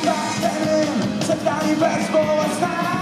termin Przed nami bezbolesna Nową